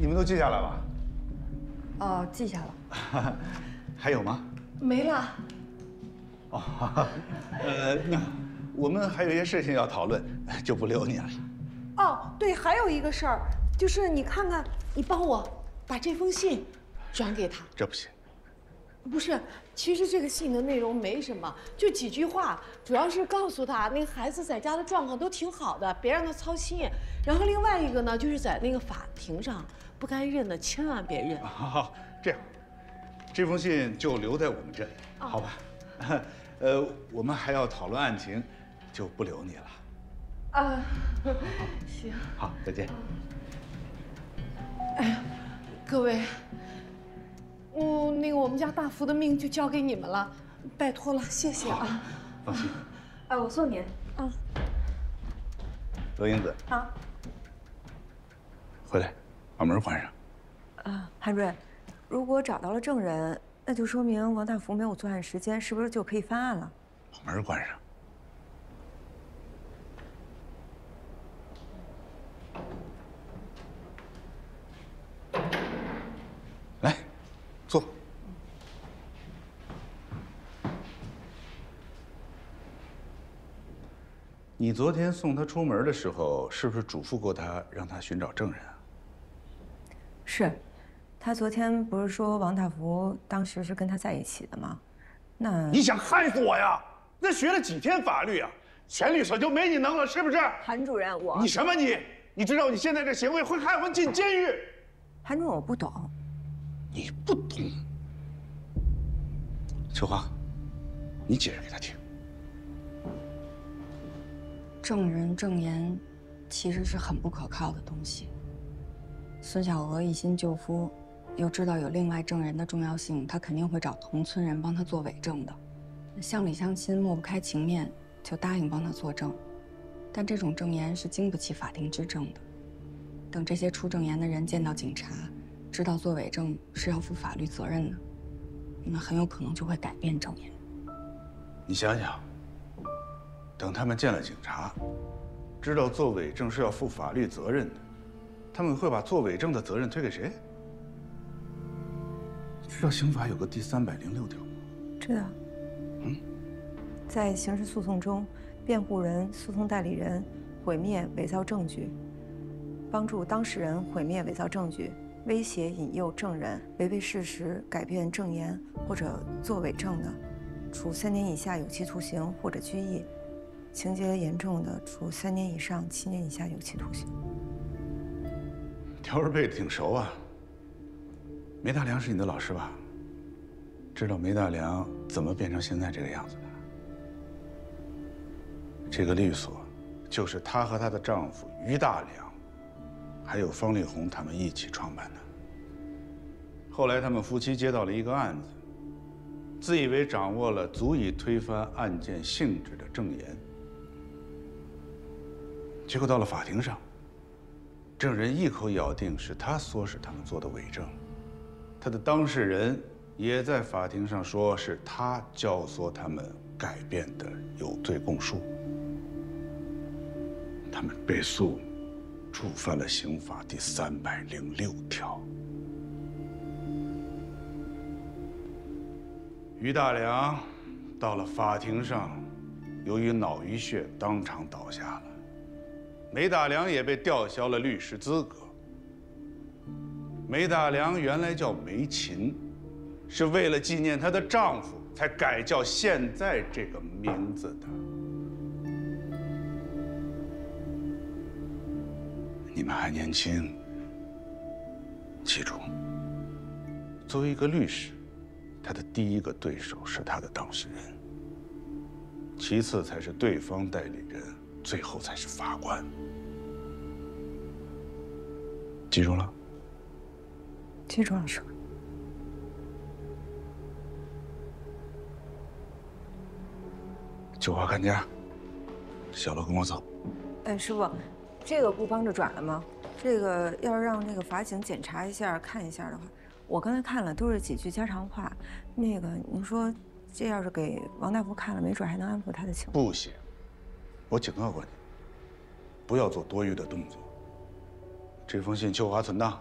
你们都记下来了？哦，记下了。还有吗？没了。哦，呃，那我们还有一些事情要讨论，就不留你了。哦，对，还有一个事儿，就是你看看，你帮我把这封信转给他。这不行。不是，其实这个信的内容没什么，就几句话，主要是告诉他那个孩子在家的状况都挺好的，别让他操心。然后另外一个呢，就是在那个法庭上，不该认的千万别认。好，这样，这封信就留在我们这里，好吧？呃，我们还要讨论案情，就不留你了。啊，行。好，再见。哎呀，各位。我，那个我们家大福的命就交给你们了，拜托了，谢谢啊。放心。哎，我送您。啊。罗英子。啊。回来，把门关上。啊，韩瑞，如果找到了证人，那就说明王大福没有作案时间，是不是就可以翻案了？把门关上。来坐。你昨天送他出门的时候，是不是嘱咐过他，让他寻找证人啊？是，他昨天不是说王大福当时是跟他在一起的吗？那你想害死我呀？那学了几天法律啊？钱律所就没你能了，是不是？韩主任，我你什么你？你知道你现在这行为会害我进监狱？韩主任，我不懂。你不懂，秋华，你解释给他听。证人证言其实是很不可靠的东西。孙小娥一心救夫，又知道有另外证人的重要性，他肯定会找同村人帮他做伪证的。乡里乡亲抹不开情面，就答应帮他作证。但这种证言是经不起法庭之证的。等这些出证言的人见到警察。知道做伪证是要负法律责任的，那很有可能就会改变证言。你想想，等他们见了警察，知道做伪证是要负法律责任的，他们会把做伪证的责任推给谁？知道刑法有个第三百零六条吗？知道。嗯，在刑事诉讼中，辩护人、诉讼代理人毁灭、伪造证据，帮助当事人毁灭、伪造证据。威胁、引诱证人违背事实、改变证言或者作伪证的，处三年以下有期徒刑或者拘役；情节严重的，处三年以上七年以下有期徒刑。条儿背的挺熟啊。梅大良是你的老师吧？知道梅大良怎么变成现在这个样子的？这个律所，就是她和她的丈夫于大良。还有方丽红他们一起创办的。后来他们夫妻接到了一个案子，自以为掌握了足以推翻案件性质的证言，结果到了法庭上，证人一口咬定是他唆使他们做的伪证，他的当事人也在法庭上说是他教唆他们改变的有罪供述，他们被诉。触犯了刑法第三百零六条。于大良到了法庭上，由于脑淤血当场倒下了。梅大良也被吊销了律师资格。梅大良原来叫梅琴，是为了纪念她的丈夫才改叫现在这个名字的。你们还年轻，记住，作为一个律师，他的第一个对手是他的当事人，其次才是对方代理人，最后才是法官。记住了？记住了，师傅。九华看家，小罗跟我走。哎，师傅。这个不帮着转了吗？这个要是让那个法警检查一下、看一下的话，我刚才看了都是几句家常话。那个您说，这要是给王大夫看了，没准还能安抚他的情绪。不行，我警告过你，不要做多余的动作。这封信秋华存档，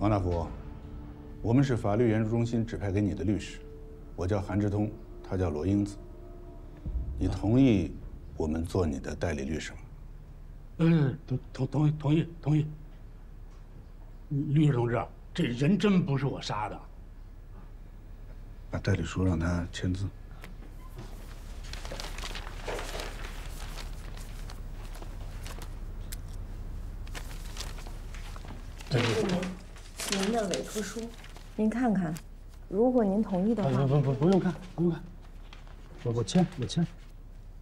王大福，我们是法律援助中心指派给你的律师，我叫韩志通，他叫罗英子。你同意我们做你的代理律师吗？嗯，同同同意同意同意。律师同志，这人真不是我杀的。把代理书让他签字。这是您的委托书，您看看，如果您同意的话，不不不不用看不用看，我我签我签。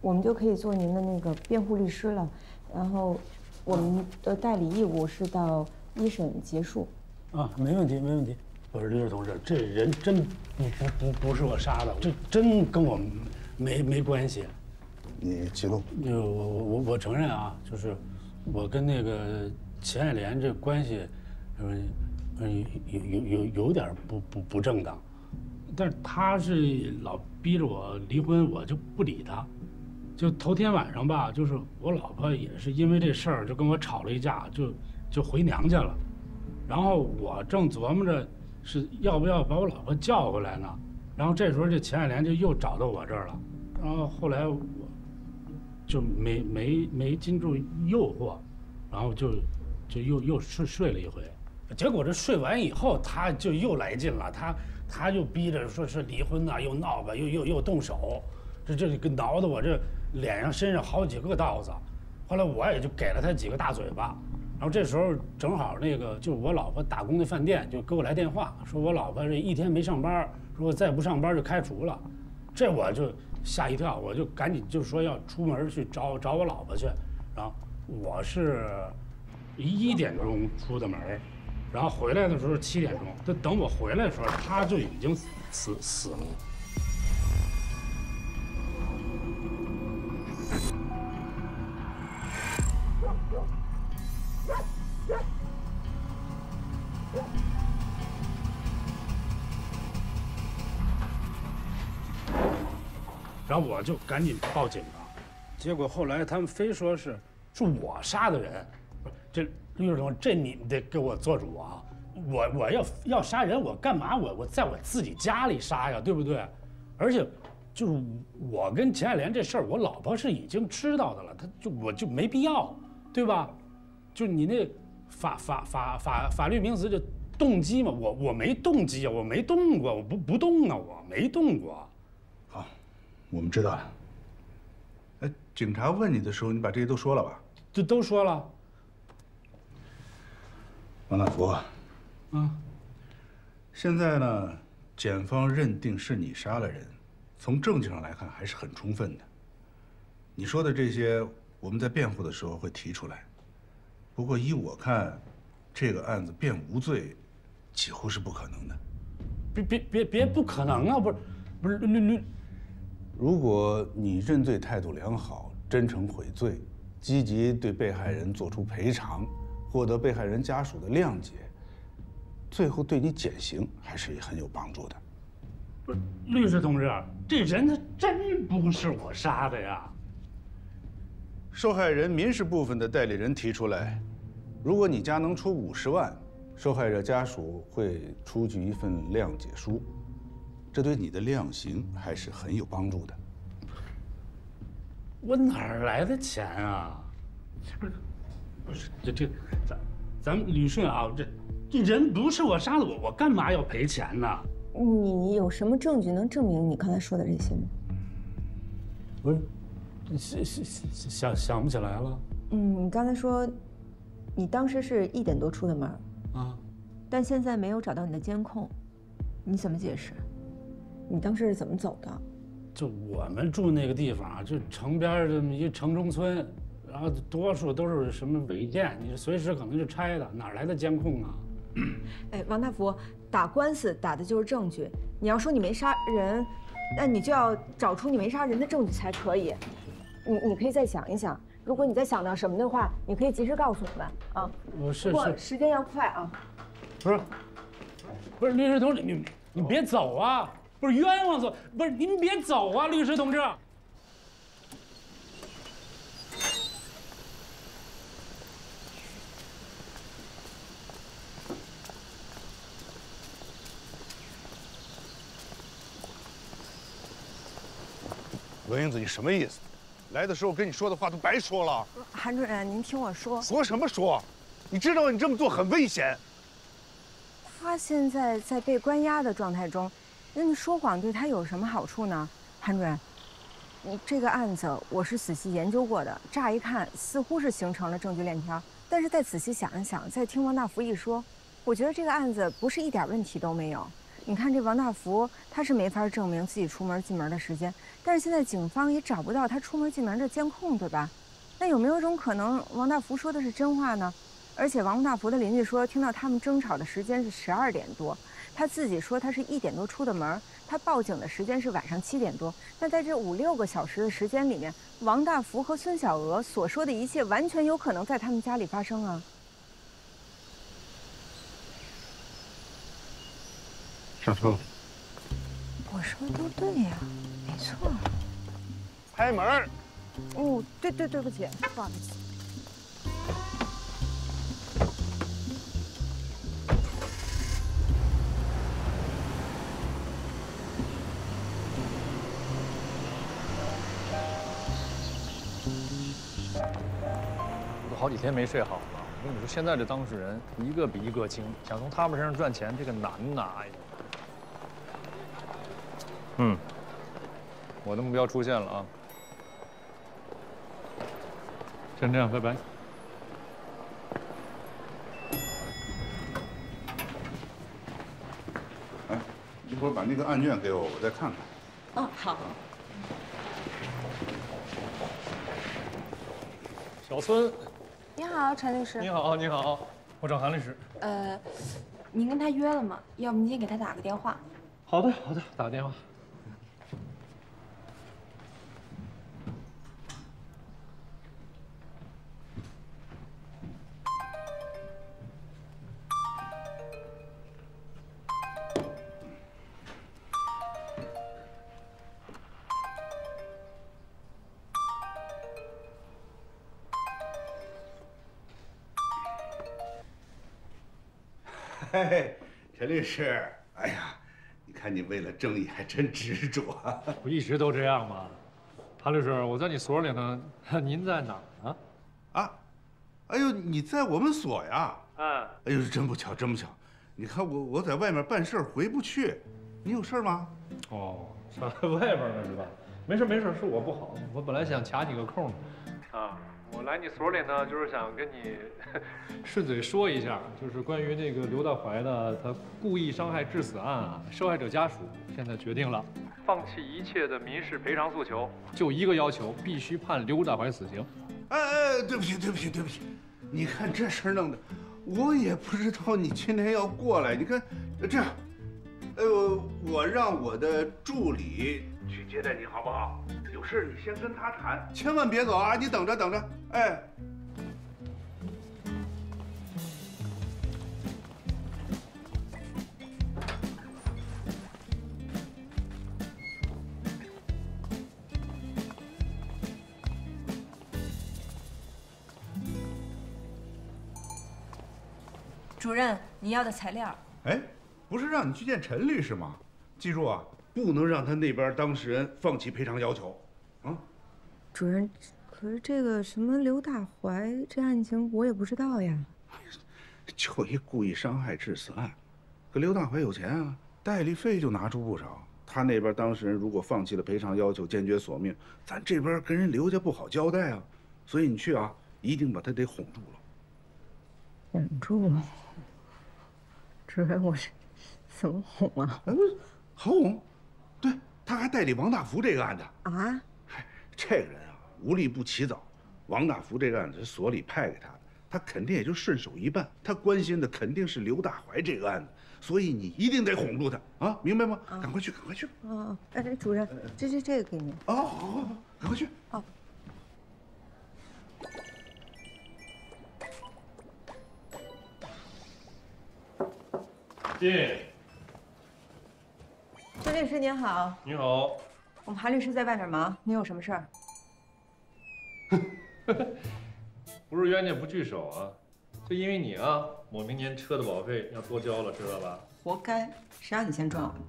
我们就可以做您的那个辩护律师了。然后，我们的代理义务是到一审结束。啊，没问题没问题。不是律师同志，这人真不不不不是我杀的，这真跟我没没关系。你记录。就我我我我承认啊，就是我跟那个钱爱莲这关系，嗯嗯有有有有点不不不正当，但是他是老逼着我离婚，我就不理他。就头天晚上吧，就是我老婆也是因为这事儿就跟我吵了一架，就就回娘家了。然后我正琢磨着是要不要把我老婆叫回来呢，然后这时候这钱爱莲就又找到我这儿了。然后后来我就没没没禁住诱惑，然后就就又又睡睡了一回。结果这睡完以后，他就又来劲了，他他就逼着说是离婚呐，又闹吧，又又又动手，这这个挠得我这。脸上、身上好几个刀子，后来我也就给了他几个大嘴巴，然后这时候正好那个就我老婆打工的饭店就给我来电话，说我老婆这一天没上班，如果再不上班就开除了，这我就吓一跳，我就赶紧就说要出门去找找我老婆去，然后我是一点钟出的门，然后回来的时候七点钟，就等我回来的时候他就已经死死了。然后我就赶紧报警了，结果后来他们非说是是我杀的人，这律师同志，这你得给我做主啊！我我要要杀人，我干嘛我我在我自己家里杀呀，对不对？而且就是我跟秦爱莲这事儿，我老婆是已经知道的了，她就我就没必要，对吧？就你那法法法法法律名词就动机嘛，我我没动机啊，我没动过，我不不动啊，我没动过。好我们知道了。哎，警察问你的时候，你把这些都说了吧？这都说了。王大福，嗯，现在呢，检方认定是你杀了人，从证据上来看还是很充分的。你说的这些，我们在辩护的时候会提出来。不过依我看，这个案子辩无罪，几乎是不可能的。别别别别，不可能啊！不是，不是律律。如果你认罪态度良好、真诚悔罪、积极对被害人做出赔偿，获得被害人家属的谅解，最后对你减刑还是很有帮助的。不是，律师同志，这人他真不是我杀的呀。受害人民事部分的代理人提出来，如果你家能出五十万，受害者家属会出具一份谅解书。这对你的量刑还是很有帮助的。我哪儿来的钱啊？不是，不是，这这，咱咱们捋顺啊，这这人不是我杀的，我我干嘛要赔钱呢？你有什么证据能证明你刚才说的这些吗？不是，想想想想不起来了。嗯，你刚才说，你当时是一点多出的门啊，但现在没有找到你的监控，你怎么解释？你当时是怎么走的？就我们住那个地方，就城边这么一城中村，然后多数都是什么违建，你随时可能就拆的，哪来的监控啊？哎，王大福，打官司打的就是证据。你要说你没杀人，那你就要找出你没杀人的证据才可以。你你可以再想一想，如果你再想到什么的话，你可以及时告诉我们啊。我是是，时间要快啊。不是，不是律师同志，你你别走啊！不是冤枉死，不是您别走啊，律师同志。文英子，你什么意思？来的时候跟你说的话都白说了。韩主任，您听我说，说什么说？你知道你这么做很危险。他现在在被关押的状态中，那你说谎对他有什么好处呢？韩主任，你这个案子我是仔细研究过的，乍一看似乎是形成了证据链条，但是再仔细想一想，再听王大福一说，我觉得这个案子不是一点问题都没有。你看这王大福，他是没法证明自己出门进门的时间，但是现在警方也找不到他出门进门的监控，对吧？那有没有一种可能，王大福说的是真话呢？而且王大福的邻居说，听到他们争吵的时间是十二点多，他自己说他是一点多出的门，他报警的时间是晚上七点多。那在这五六个小时的时间里面，王大福和孙小娥所说的一切，完全有可能在他们家里发生啊！上车。我说的都对呀，没错。开门。哦，对对，对不起，不好意思。我都好几天没睡好了。我跟你说，现在这当事人一个比一个精，想从他们身上赚钱，这个难呐！哎呀，嗯，我的目标出现了啊！先这样，拜拜。哎，一会儿把那个案卷给我，我再看看。哦，好。小孙，你好，陈律师。你好，你好，我找韩律师。呃，您跟他约了吗？要不您先给他打个电话。好的，好的，打个电话。陈律师，哎呀，你看你为了正义还真执着啊！不一直都这样吗？韩律师，我在你所里呢，您在哪儿啊？啊，哎呦，你在我们所呀？嗯，哎呦，真不巧，真不巧。你看我我在外面办事回不去，你有事吗？哦，在外边呢是吧？没事没事，是我不好，我本来想卡你个空呢。啊，我来你所里呢，就是想跟你 顺嘴说一下，就是关于那个刘大怀的，他故意伤害致死案啊，受害者家属现在决定了，放弃一切的民事赔偿诉求，就一个要求，必须判刘大怀死刑。哎哎，对不起，对不起，对不起。你看这事儿弄的，我也不知道你今天要过来。你看，这样，呃，我让我的助理去接待你，好不好？有事你先跟他谈，千万别走啊！你等着，等着。哎，主任，你要的材料。哎，不是让你去见陈律师吗？记住啊，不能让他那边当事人放弃赔偿要求，啊。主任，可是这个什么刘大怀这案情我也不知道呀。就一故意伤害致死案，可刘大怀有钱啊，代理费就拿出不少。他那边当事人如果放弃了赔偿要求，坚决索命，咱这边跟人刘家不好交代啊。所以你去啊，一定把他得哄住了。哄住？主任，我是怎么哄啊？嗯，好哄，对，他还代理王大福这个案子。啊？这个人啊，无利不起早。王大福这个案子是所里派给他的，他肯定也就顺手一办，他关心的肯定是刘大怀这个案子，所以你一定得哄住他啊，明白吗？赶快去，赶快去。哦，哎，主任，这这这个给你。哦，好，好，好，赶快去。哦。进。孙律师您好，你好。我们韩律师在外面忙，您有什么事儿？不是冤家不聚首啊，就因为你啊，我明年车的保费要多交了，知道吧？活该，谁让你先撞我的？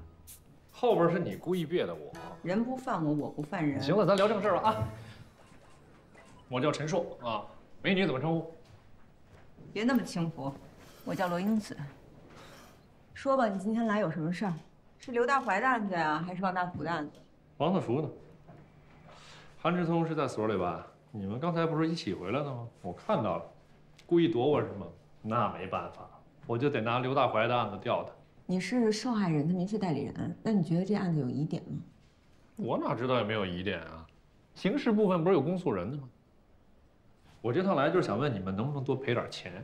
后边是你故意别的我。人不犯我，我不犯人。行了，咱聊正事了啊。我叫陈硕啊，美女怎么称呼？别那么轻浮，我叫罗英子。说吧，你今天来有什么事儿？是刘大怀的案子呀，还是王大福的案子？王大福呢？韩志聪是在所里吧？你们刚才不是一起回来的吗？我看到了，故意躲我是吗？那没办法，我就得拿刘大怀的案子调他。你是受害人的民事代理人，那你觉得这案子有疑点吗？我哪知道有没有疑点啊？刑事部分不是有公诉人的吗？我这趟来就是想问你们能不能多赔点钱。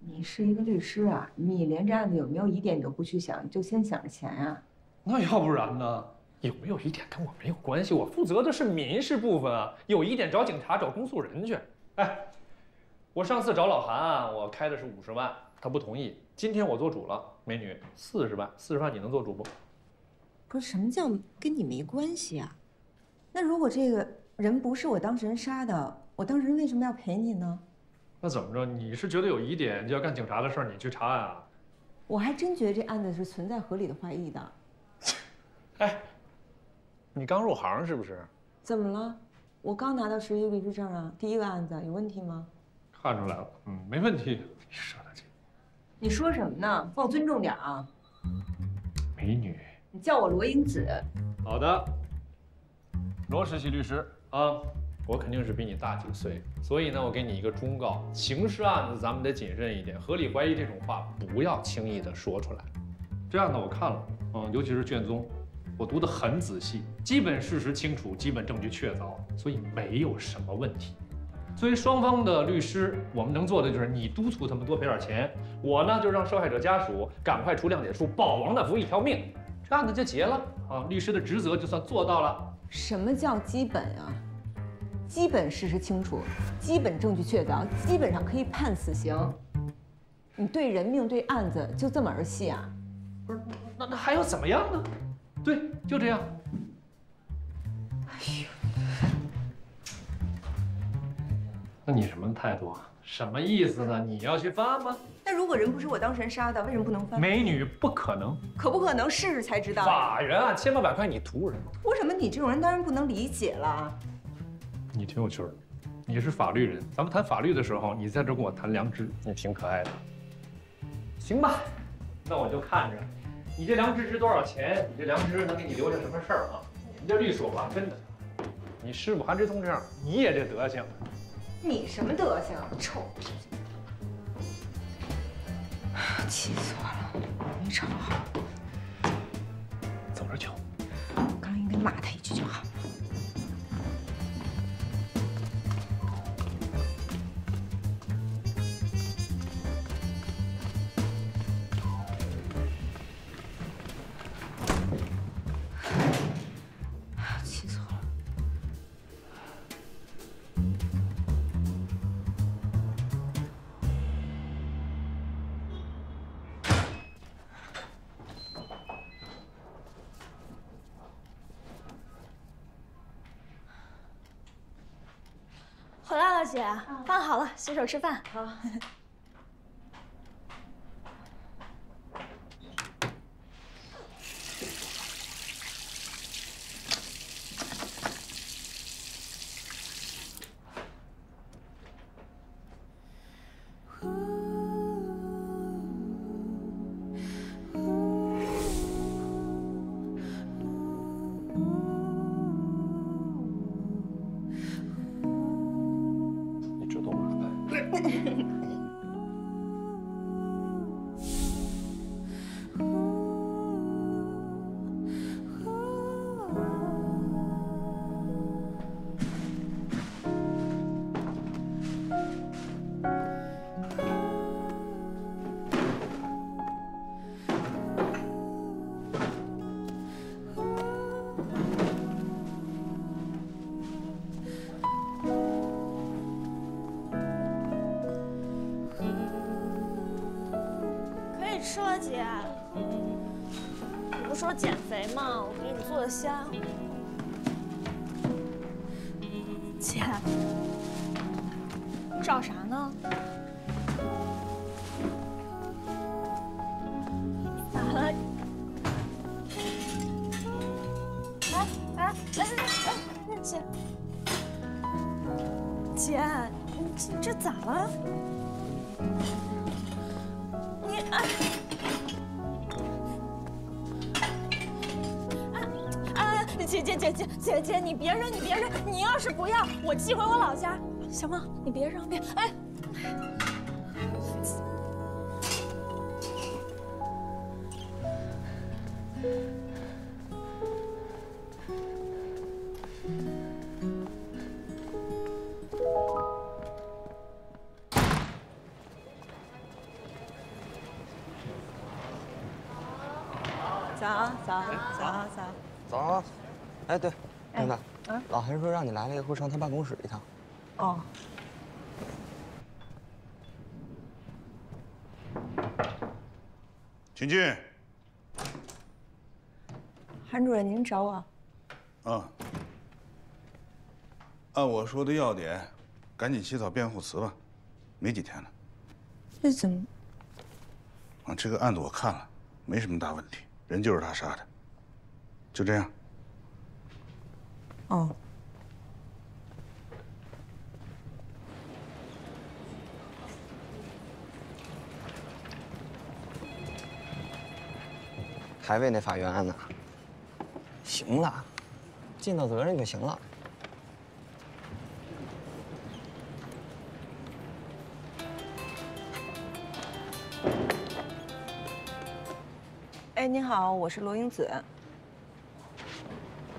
你是一个律师啊，你连这案子有没有疑点你都不去想，就先想着钱啊？那要不然呢？有没有疑点跟我没有关系，我负责的是民事部分啊。有疑点找警察找公诉人去。哎，我上次找老韩啊，我开的是五十万，他不同意。今天我做主了，美女，四十万，四十万你能做主不？不是什么叫跟你没关系啊？那如果这个人不是我当事人杀的，我当事人为什么要赔你呢？那怎么着？你是觉得有疑点就要干警察的事儿，你去查案啊？我还真觉得这案子是存在合理的怀疑的。哎，你刚入行是不是？怎么了？我刚拿到实习律师证啊，第一个案子有问题吗？看出来了，嗯，没问题。你说的这，你说什么呢？帮我尊重点啊！美女，你叫我罗英子。好的，罗实习律师啊，我肯定是比你大几岁，所以呢，我给你一个忠告：刑事案子咱们得谨慎一点，合理怀疑这种话不要轻易的说出来。这样呢，我看了，嗯，尤其是卷宗，我读得很仔细，基本事实清楚，基本证据确凿，所以没有什么问题。作为双方的律师，我们能做的就是你督促他们多赔点钱，我呢就让受害者家属赶快出谅解书，保王大福一条命，这案子就结了啊！律师的职责就算做到了。什么叫基本啊？基本事实清楚，基本证据确凿，基本上可以判死刑。你对人命对案子就这么儿戏啊？不是，那那还要怎么样呢？对，就这样。哎呦，那你什么态度啊？什么意思呢？你要去翻吗？那如果人不是我当事人杀的，为什么不能翻？美女，不可能。可不可能？试试才知道。法人啊，千八百块，你图什么？图什么？你这种人当然不能理解了。你挺有趣儿，你是法律人，咱们谈法律的时候，你在这跟我谈良知，你挺可爱的。行吧，那我就看着，你这良知值多少钱？你这良知能给你留下什么事儿啊？你这律所吧，真的，你师傅韩志聪这样，你也这德行。你什么德行？臭脾气！气死我了，没吵好。走着瞧。刚应该骂他一句就好。气姐，饭好了，洗手吃饭。好。ハハハハ!别扔，你别扔！你要是不要，我寄回我老家，行吗？你别扔，别哎。早早早早。早！哎，对，玲子，老韩说让你来了以后上他办公室一趟。哦，请进。韩主任，您找我？啊，按我说的要点，赶紧起草辩护词吧，没几天了。这怎么？啊，这个案子我看了，没什么大问题，人就是他杀的，就这样。哦，还为那法院案呢。行了，尽到责任就行了。哎，你好，我是罗英子。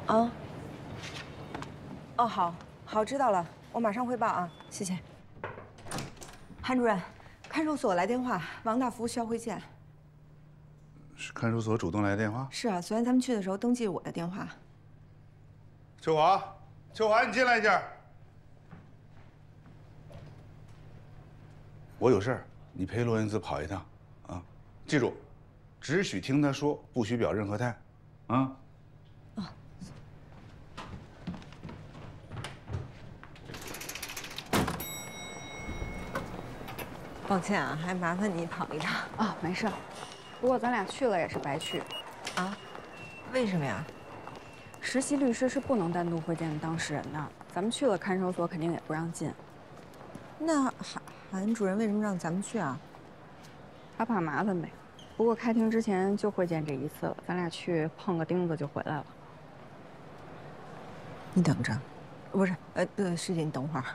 啊？哦，好，好，知道了，我马上汇报啊，谢谢。韩主任，看守所来电话，王大福需要会见。是看守所主动来电话。是啊，昨天咱们去的时候登记我的电话。秋华，秋华，你进来一下。我有事儿，你陪罗英子跑一趟，啊，记住，只许听他说，不许表任何态，啊。抱歉啊，还麻烦你跑一趟。啊，没事。不过咱俩去了也是白去。啊？为什么呀？实习律师是不能单独会见当事人的，咱们去了看守所肯定也不让进。那韩韩主任为什么让咱们去啊？他怕麻烦呗。不过开庭之前就会见这一次了，咱俩去碰个钉子就回来了。你等着，不是，呃，对，师姐，你等会儿。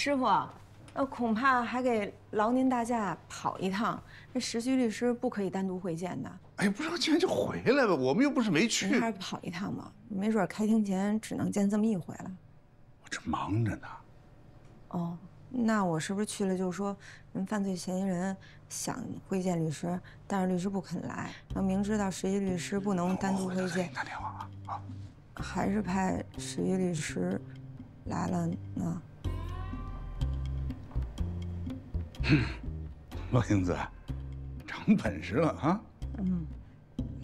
师傅，那，恐怕还给劳您大驾跑一趟。那实习律师不可以单独会见的。哎，不知道既然就回来吧，我们又不是没去。您还是跑一趟吧，没准开庭前只能见这么一回了。我这忙着呢。哦，那我是不是去了就说，人犯罪嫌疑人想会见律师，但是律师不肯来，然后明知道实习律师不能单独会见，打电话啊啊！还是派实习律师来了呢？罗英子，长本事了啊！嗯，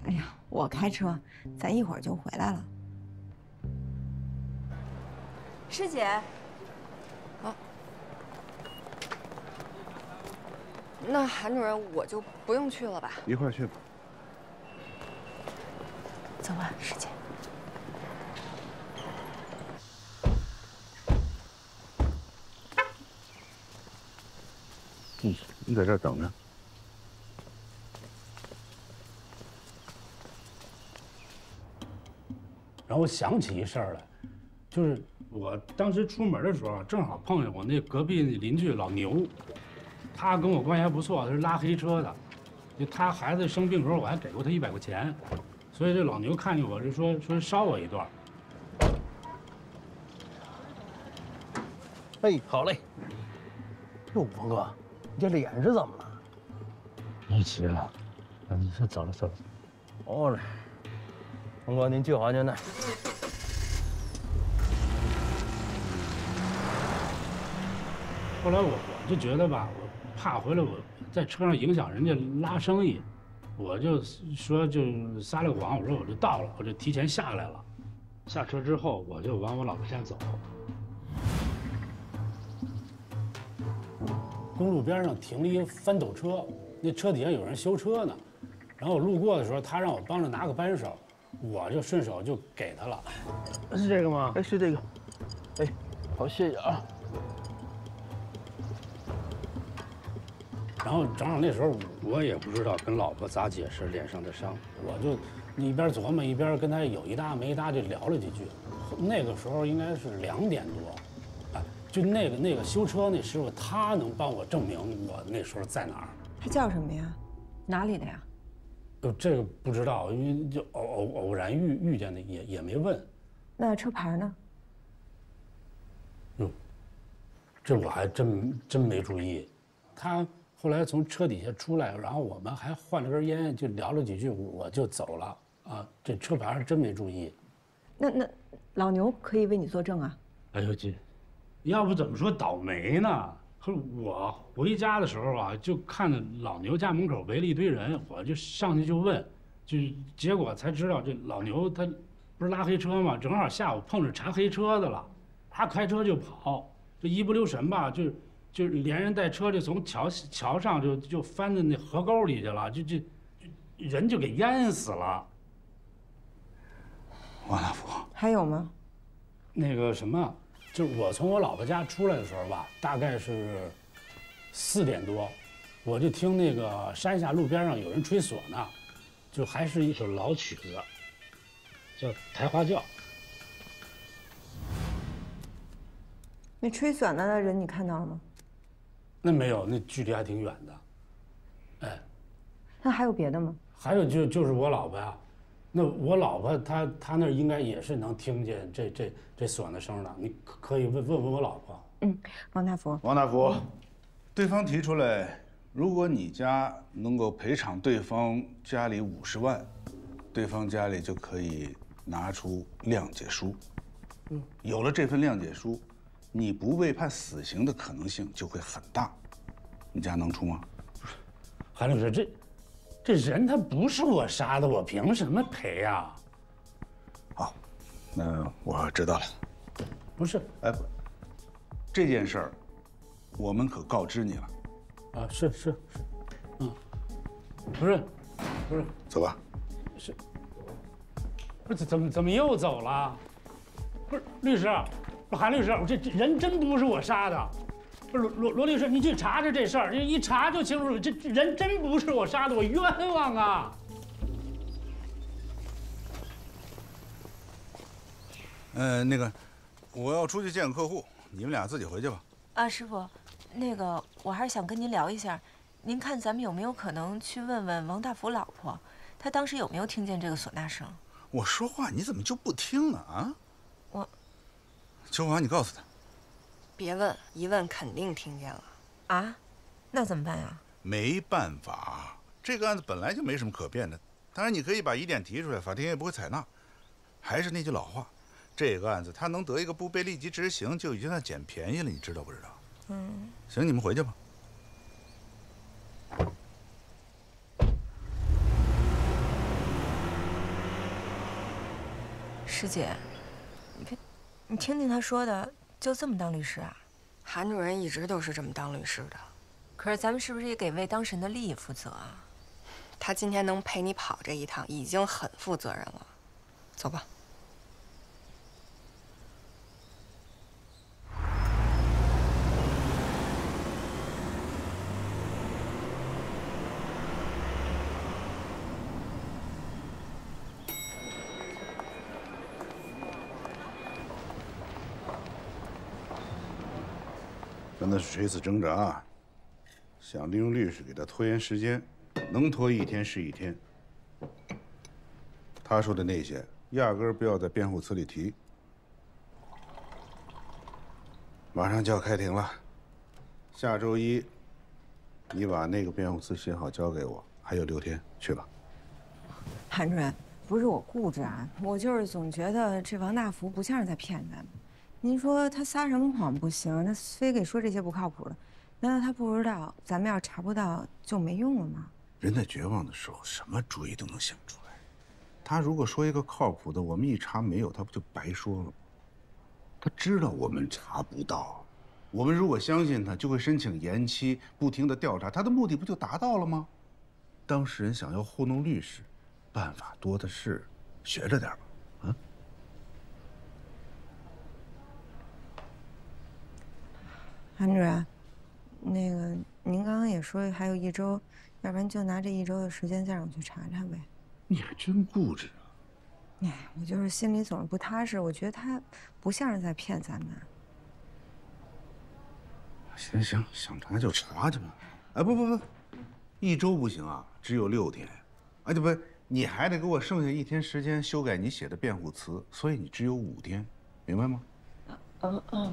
哎呀，我开车，咱一会儿就回来了。师姐，好。那韩主任，我就不用去了吧？一块儿去吧。走吧，师姐。嗯，你在这儿等着。然后我想起一事儿来，就是我当时出门的时候，正好碰见我那隔壁那邻居老牛，他跟我关系还不错，他是拉黑车的，就他孩子生病时候，我还给过他一百块钱，所以这老牛看见我就说说捎我一段。哎，好嘞。哟，王哥，你这脸是怎么了？没急了，嗯，走了走了。哦嘞，冯哥您就好安全带。后来我我就觉得吧，我怕回来我在车上影响人家拉生意，我就说就撒了个谎，我说我就到了，我就提前下来了。下车之后，我就往我老婆家走。公路边上停了一翻斗车，那车底下有人修车呢。然后我路过的时候，他让我帮着拿个扳手，我就顺手就给他了。是这个吗？哎，是这个。哎，好，谢谢啊。然后正好那时候我也不知道跟老婆咋解释脸上的伤，我就一边琢磨一边跟他有一搭没一搭就聊了几句。那个时候应该是两点多，啊，就那个那个修车那师傅，他能帮我证明我那时候在哪儿。他叫什么呀？哪里的呀？呃，这个不知道，因为就偶偶偶然遇遇见的，也也没问。那车牌呢？哟，这我还真真没注意。他后来从车底下出来，然后我们还换了根烟，就聊了几句，我就走了。啊，这车牌还真没注意。那那老牛可以为你作证啊？哎呦这，要不怎么说倒霉呢？我回家的时候啊，就看到老牛家门口围了一堆人，我就上去就问，就结果才知道这老牛他不是拉黑车吗？正好下午碰着查黑车的了，他开车就跑，这一不留神吧，就就连人带车就从桥桥上就就翻到那河沟里去了，就就人就给淹死了。王大福，还有吗？那个什么。就是我从我老婆家出来的时候吧，大概是四点多，我就听那个山下路边上有人吹唢呐，就还是一首老曲子，叫《抬花轿》。那吹唢呐的人你看到了吗？那没有，那距离还挺远的。哎，那还有别的吗？还有就就是我老婆呀。那我老婆她她那应该也是能听见这这这唢呐声的，你可可以问问问我老婆。嗯，王大福。王大福，对方提出来，如果你家能够赔偿对方家里五十万，对方家里就可以拿出谅解书。嗯，有了这份谅解书，你不被判死刑的可能性就会很大。你家能出吗？不是，韩律师这。这人他不是我杀的，我凭什么赔呀？好，那我知道了。不是，哎，不，这件事儿，我们可告知你了。啊，是是是，嗯，不是，不是，走吧。是，不是怎么怎么又走了？不是律师，不韩律师，这这人真不是我杀的。罗罗罗律师，你去查查这事儿，一查就清楚了。这人真不是我杀的，我冤枉啊！呃，那个，我要出去见个客户，你们俩自己回去吧。啊，师傅，那个，我还是想跟您聊一下，您看咱们有没有可能去问问王大福老婆，她当时有没有听见这个唢呐声？我说话你怎么就不听呢？啊？我，秋华，你告诉他。别问，一问肯定听见了。啊，那怎么办呀？没办法，这个案子本来就没什么可辩的。当然，你可以把疑点提出来，法庭也不会采纳。还是那句老话，这个案子他能得一个不被立即执行，就已经算捡便宜了，你知道不知道？嗯。行，你们回去吧。师姐，你看，你听听他说的。就这么当律师啊？韩主任一直都是这么当律师的。可是咱们是不是也得为当事人的利益负责啊？他今天能陪你跑这一趟，已经很负责任了。走吧。那是垂死挣扎，想利用律师给他拖延时间，能拖一天是一天。他说的那些，压根儿不要在辩护词里提。马上就要开庭了，下周一，你把那个辩护词写好交给我，还有六天，去吧。韩主任，不是我固执啊，我就是总觉得这王大福不像是在骗咱们。您说他撒什么谎不行？他非给说这些不靠谱的，难道他不知道咱们要查不到就没用了吗？人在绝望的时候，什么主意都能想出来。他如果说一个靠谱的，我们一查没有，他不就白说了吗？他知道我们查不到，我们如果相信他，就会申请延期，不停的调查，他的目的不就达到了吗？当事人想要糊弄律师，办法多的是，学着点吧，啊？韩主任，那个您刚刚也说还有一周，要不然就拿这一周的时间再让我去查查呗。你还真固执啊！哎，我就是心里总是不踏实，我觉得他不像是在骗咱们。行行，想查就查去吧。哎，不不不，一周不行啊，只有六天。哎，对不，你还得给我剩下一天时间修改你写的辩护词，所以你只有五天，明白吗？嗯嗯。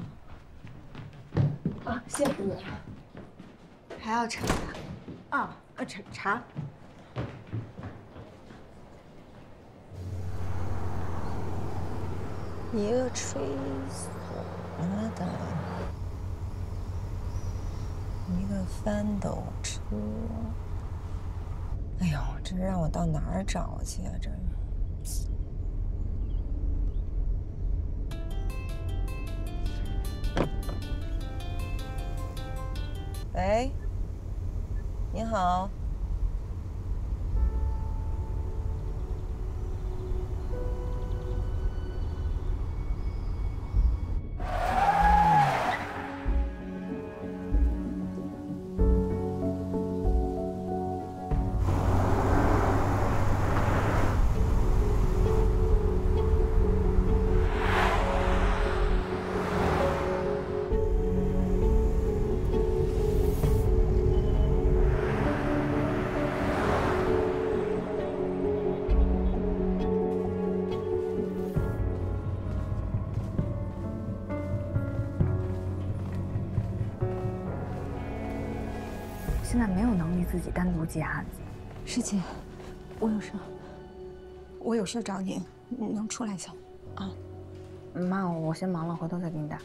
啊，谢谢你。还要查？啊，呃，查查。一个吹唢呐的，一个翻斗车。哎呦，这让我到哪儿找去啊？这。喂，你好。现在没有能力自己单独接案子。师姐，我有事，我有事找你，你能出来一下吗？啊，妈，我先忙了，回头再给你打。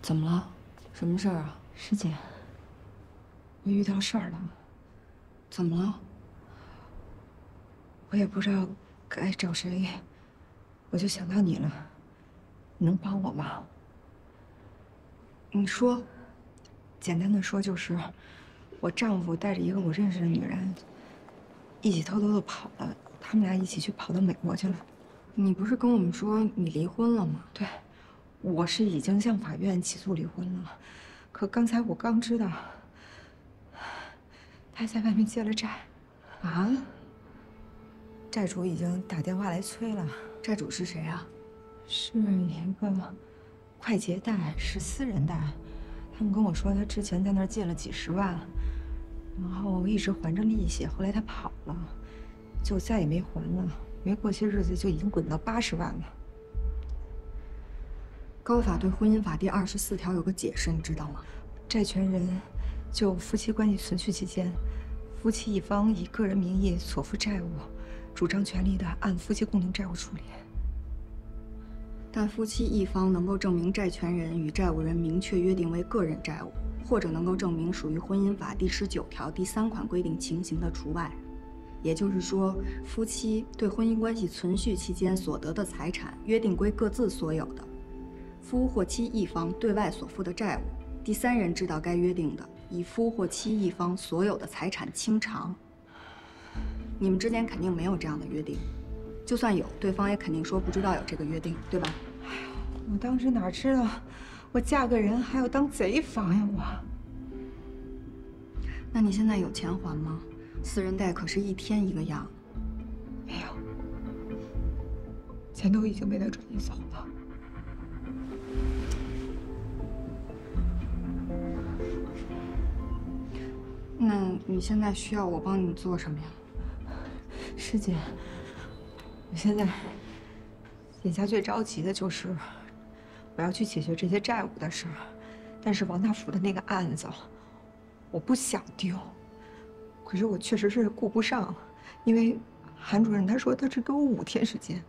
怎么了？什么事儿啊？师姐，我遇到事儿了。怎么了？我也不知道该找谁，我就想到你了，你能帮我吗？你说，简单的说就是，我丈夫带着一个我认识的女人，一起偷偷的跑了。他们俩一起去跑到美国去了。你不是跟我们说你离婚了吗？对，我是已经向法院起诉离婚了。可刚才我刚知道，他在外面借了债。啊？债主已经打电话来催了。债主是谁啊？是一个。快捷贷是私人贷，他们跟我说他之前在那儿借了几十万，然后一直还着利息，后来他跑了，就再也没还了。没过些日子就已经滚到八十万了。高法对婚姻法第二十四条有个解释，你知道吗？债权人就夫妻关系存续期间，夫妻一方以个人名义所负债务，主张权利的按夫妻共同债务处理。但夫妻一方能够证明债权人与债务人明确约定为个人债务，或者能够证明属于婚姻法第十九条第三款规定情形的除外。也就是说，夫妻对婚姻关系存续期间所得的财产约定归各自所有的，夫或妻一方对外所负的债务，第三人知道该约定的，以夫或妻一方所有的财产清偿。你们之间肯定没有这样的约定。就算有，对方也肯定说不知道有这个约定，对吧？哎呀，我当时哪知道，我嫁个人还要当贼房呀！我。那你现在有钱还吗？私人贷可是一天一个样。没有，钱都已经被他转移走了。那你现在需要我帮你做什么呀？师姐。我现在眼下最着急的就是我要去解决这些债务的事儿，但是王大福的那个案子，我不想丢，可是我确实是顾不上，因为韩主任他说他只给我五天时间。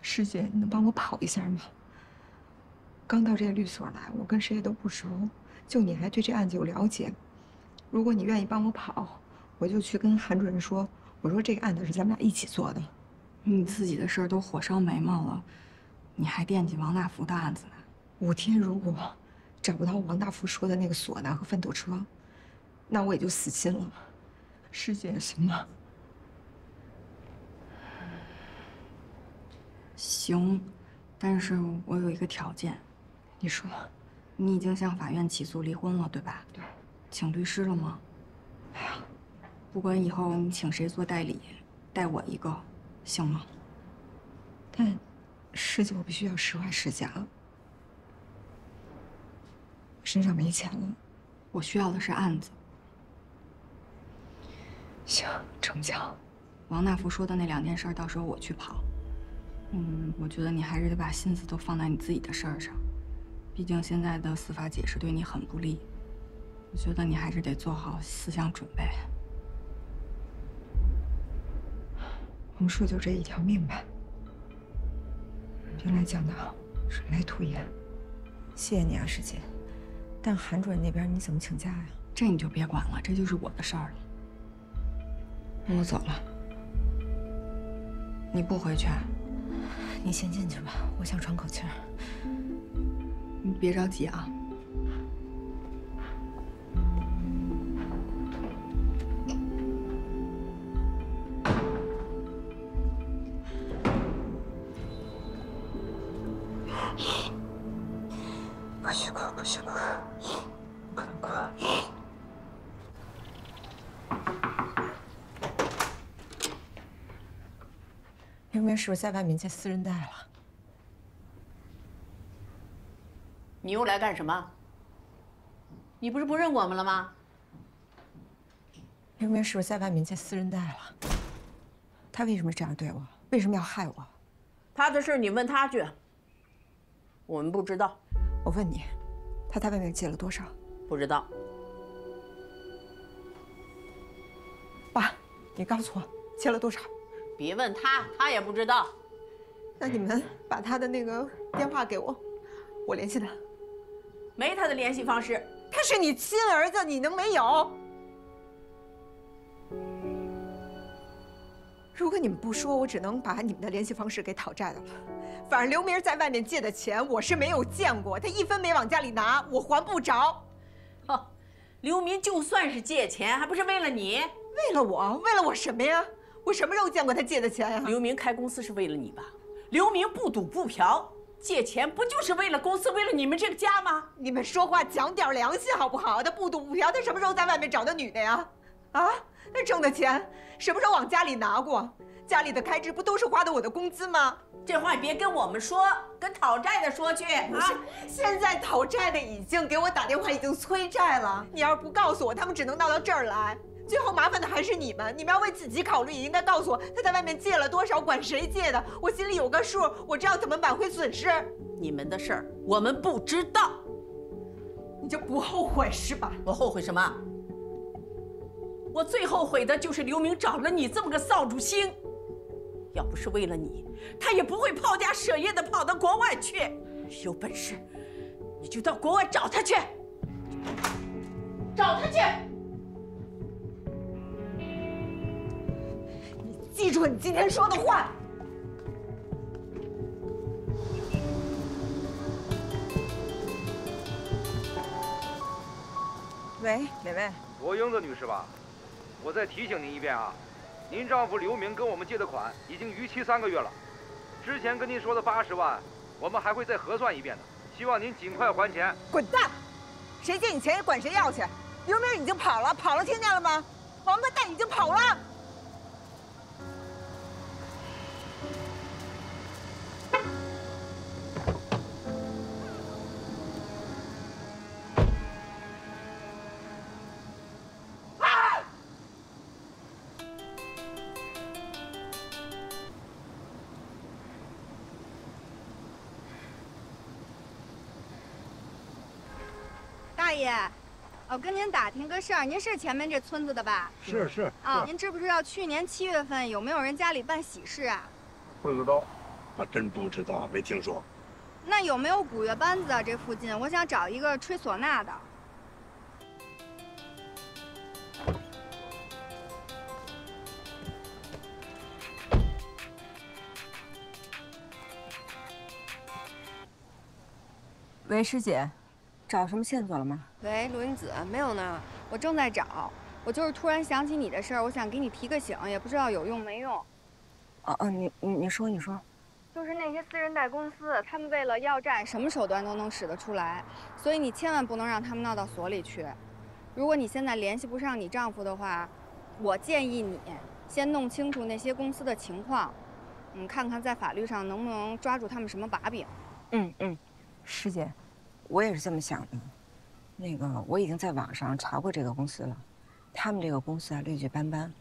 师姐，你能帮我跑一下吗？刚到这律所来，我跟谁也都不熟，就你还对这案子有了解。如果你愿意帮我跑，我就去跟韩主任说，我说这个案子是咱们俩一起做的。你自己的事儿都火烧眉毛了，你还惦记王大福的案子呢？五天如果找不到王大福说的那个唢呐和翻斗车，那我也就死心了。师姐，行吗？行，但是我有一个条件。你说，你已经向法院起诉离婚了，对吧？对。请律师了吗？哎呀，不管以后你请谁做代理，带我一个，行吗？但，师姐，我必须要实话实讲。我身上没钱了，我需要的是案子。行，成交。王大福说的那两件事，到时候我去跑。嗯，我觉得你还是得把心思都放在你自己的事儿上，毕竟现在的司法解释对你很不利。我觉得你还是得做好思想准备。我们说就这一条命吧。原来讲的水来土掩。谢谢你啊，师姐。但韩主任那边你怎么请假呀？这你就别管了，这就是我的事儿了。那我走了。你不回去？你先进去吧，我想喘口气儿。你别着急啊。是不是在外面借私人贷了？你又来干什么？你不是不认我们了吗？明明是不是在外面借私人贷了？他为什么这样对我？为什么要害我？他的事你问他去。我们不知道。我问你，他在外面借了多少？不知道。爸，你告诉我借了多少？别问他，他也不知道。那你们把他的那个电话给我，我联系他。没他的联系方式。他是你亲儿子，你能没有？如果你们不说，我只能把你们的联系方式给讨债的了。反正刘明在外面借的钱，我是没有见过，他一分没往家里拿，我还不着。哦，刘明就算是借钱，还不是为了你？为了我？为了我什么呀？我什么时候见过他借的钱呀？刘明开公司是为了你吧？刘明不赌不嫖，借钱不就是为了公司，为了你们这个家吗？你们说话讲点良心好不好？他不赌不嫖，他什么时候在外面找的女的呀？啊，他挣的钱什么时候往家里拿过？家里的开支不都是花的我的工资吗？这话你别跟我们说，跟讨债的说去啊！现在讨债的已经给我打电话，已经催债了。你要是不告诉我，他们只能闹到这儿来。最后麻烦的还是你们，你们要为自己考虑，也应该告诉我他在外面借了多少，管谁借的，我心里有个数，我知道怎么挽回损失。你们的事儿我们不知道，你就不后悔是吧？我后悔什么？我最后悔的就是刘明找了你这么个扫帚星。要不是为了你，他也不会抛家舍业的跑到国外去。有本事，你就到国外找他去，找他去。记住你今天说的话。喂，哪位？罗英子女士吧？我再提醒您一遍啊。您丈夫刘明跟我们借的款已经逾期三个月了，之前跟您说的八十万，我们还会再核算一遍的，希望您尽快还钱。滚蛋！谁借你钱管谁要去。刘明已经跑了，跑了，听见了吗？王八蛋已经跑了。爷，我跟您打听个事儿，您是前面这村子的吧？是是啊，您知不知道去年七月份有没有人家里办喜事啊？不知道，还真不知道，没听说。那有没有古乐班子啊？这附近我想找一个吹唢呐的。喂，师姐，找什么线索了吗？喂，罗云子，没有呢，我正在找。我就是突然想起你的事儿，我想给你提个醒，也不知道有用没用。哦哦，你你你说你说，就是那些私人贷公司，他们为了要债，什么手段都能使得出来，所以你千万不能让他们闹到所里去。如果你现在联系不上你丈夫的话，我建议你先弄清楚那些公司的情况，嗯，看看在法律上能不能抓住他们什么把柄。嗯嗯，师姐，我也是这么想的。那个，我已经在网上查过这个公司了，他们这个公司啊，劣迹斑斑，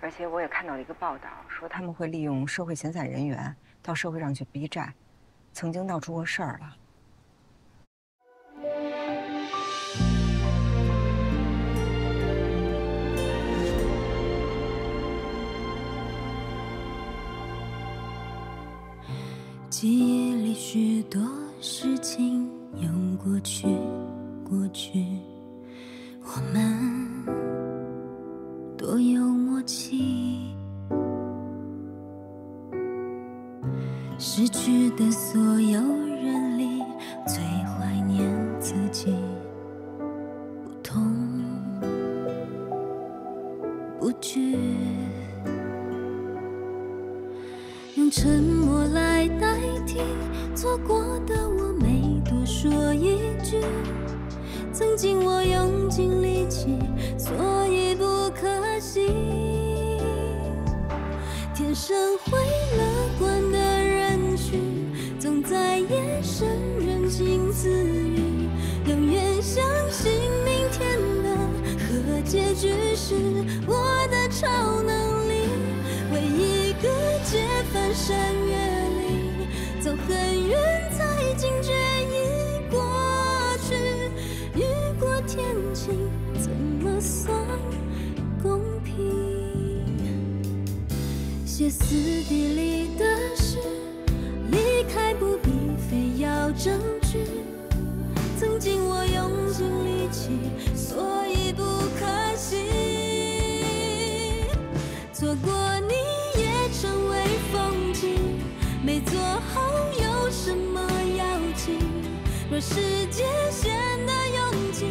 而且我也看到了一个报道，说他们会利用社会闲散人员到社会上去逼债，曾经闹出过事儿了。记忆里许多事情有过去，过去，我们多有默契。失去的所有人里，最怀念自己，不痛不惧。用沉曾经我用尽力气，所以不可惜。天生会乐观的人群，总在夜深人静自语，永远相信明天的和结局是我的超能力。为一个解翻山越岭，走很远才惊觉歇斯底里的事，离开不必非要证据。曾经我用尽力气，所以不可惜。错过你也成为风景，没做好有什么要紧？若世界显得拥挤，